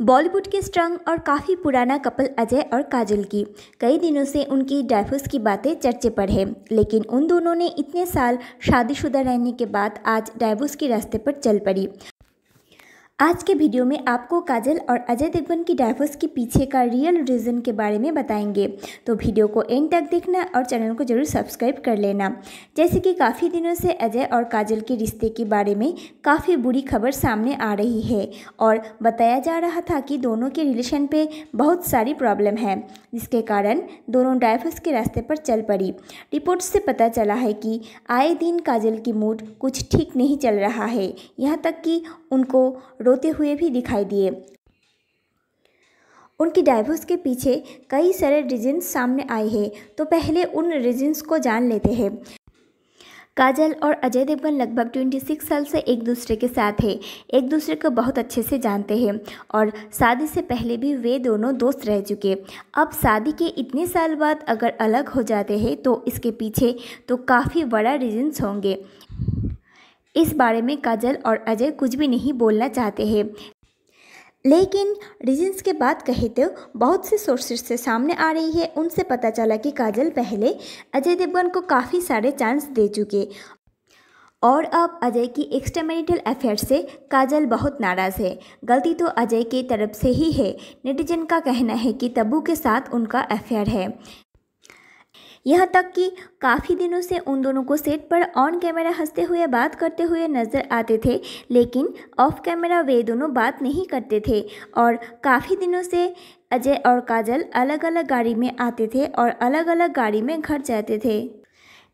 बॉलीवुड के स्ट्रंग और काफ़ी पुराना कपल अजय और काजल की। कई दिनों से उनकी डाइफोस की बातें चर्चे पर है, लेकिन उन दोनों ने इतने साल शादीशुदा रहने के बाद आज डाइवोर्स के रास्ते पर चल पड़ी। आज के वीडियो में आपको काजल और अजय देवगन की डाइवोर्स के पीछे का रियल रीज़न के बारे में बताएँगे। तो वीडियो को एंड तक देखना और चैनल को ज़रूर सब्सक्राइब कर लेना। जैसे कि काफ़ी दिनों से अजय और काजल के रिश्ते के बारे में काफ़ी बुरी खबर सामने आ रही है और बताया जा रहा था कि दोनों के रिलेशन पे बहुत सारी प्रॉब्लम है, जिसके कारण दोनों डाइवोर्स के रास्ते पर चल पड़ी। रिपोर्ट से पता चला है कि आए दिन काजल की मूड कुछ ठीक नहीं चल रहा है। यहाँ तक कि उनको रोते हुए भी दिखाई दिए। उनकी डाइवोर्स के पीछे कई सारे रीजन्स सामने आए हैं। तो पहले उन रीजन्स को जान लेते हैं। काजल और अजय देवगन लगभग 26 साल से एक दूसरे के साथ हैं। एक दूसरे को बहुत अच्छे से जानते हैं और शादी से पहले भी वे दोनों दोस्त रह चुके। अब शादी के इतने साल बाद अगर अलग हो जाते हैं तो इसके पीछे तो काफ़ी बड़ा रीजन्स होंगे। इस बारे में काजल और अजय कुछ भी नहीं बोलना चाहते हैं। लेकिन रीजन्स के बात कहे तो बहुत से सोर्सेस से सामने आ रही है। उनसे पता चला कि काजल पहले अजय देवगन को काफ़ी सारे चांस दे चुके। और अब अजय की एक्स्ट्रा मैरिटल अफेयर से काजल बहुत नाराज़ है। गलती तो अजय की तरफ़ से ही है। नेटिजन का कहना है कि तब्बू के साथ उनका अफेयर है। यहाँ तक कि काफ़ी दिनों से उन दोनों को सेट पर ऑन कैमरा हँसते हुए बात करते हुए नज़र आते थे, लेकिन ऑफ़ कैमरा वे दोनों बात नहीं करते थे। और काफ़ी दिनों से अजय और काजल अलग अलग गाड़ी में आते थे और अलग अलग गाड़ी में घर जाते थे।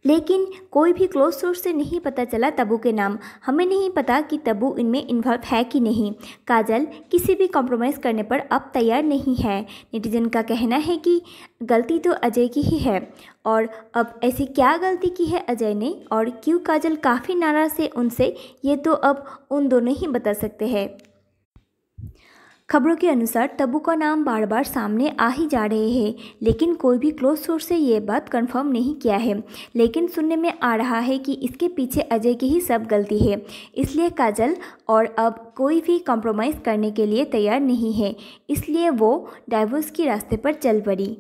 लेकिन कोई भी क्लोज सोर्स से नहीं पता चला तबू के नाम। हमें नहीं पता कि तबू इनमें इन्वॉल्व है कि नहीं। काजल, किसी भी कॉम्प्रोमाइज़ करने पर अब तैयार नहीं है। नेटिजन का कहना है कि गलती तो अजय की ही है। और अब ऐसी क्या गलती की है अजय ने? और क्यों काजल काफ़ी नाराज़ है उनसे? ये तो अब उन दोनों ही बता सकते हैं। खबरों के अनुसार तब्बू का नाम बार बार सामने आ ही जा रहे हैं, लेकिन कोई भी क्लोज सोर्स से ये बात कंफर्म नहीं किया है। लेकिन सुनने में आ रहा है कि इसके पीछे अजय की ही सब गलती है, इसलिए काजल और अब कोई भी कॉम्प्रोमाइज़ करने के लिए तैयार नहीं है, इसलिए वो डाइवोर्स के रास्ते पर चल पड़ी।